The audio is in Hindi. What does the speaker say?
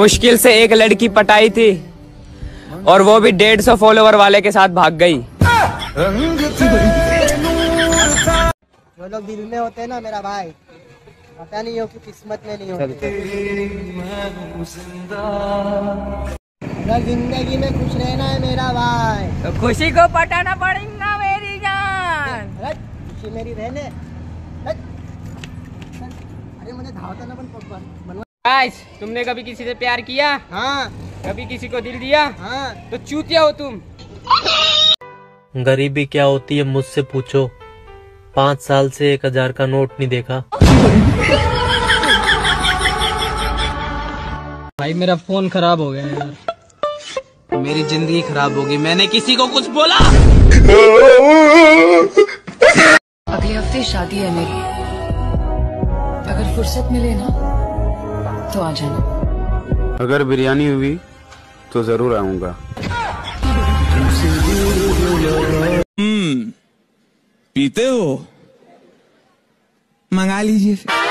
मुश्किल से एक लड़की पटाई थी और वो भी डेढ़ सौ फॉलोवर वाले के साथ भाग गई। जो लोग दिल में होते हैं ना मेरा भाई पता नहीं हो कि किस्मत में नहीं होते। अगर ज़िंदगी में खुश रहना है मेरा भाई। तो खुशी को पटाना पड़ेगा मेरी जान। खुशी मेरी रहने. अरे मुझे धावताना पण प- बनवा गाइस तुमने कभी किसी से प्यार किया? हाँ। कभी किसी को दिल दिया? हाँ। तो चूतिया हो तुम। गरीबी क्या होती है मुझसे पूछो। पाँच साल से एक हज़ार का नोट नहीं देखा। भाई मेरा फ़ोन खराब हो गया यार। मेरी ज़िंदगी खराब होगी। मैंने किसी को कुछ बोला? अगले हफ़्ते शादी है मेरी। अगर फुर्सत मिले ना तो आ जाना। अगर बिरयानी हुई तो ज़रूर आऊँगा। पीते हो? मंगा लीजिए फिर।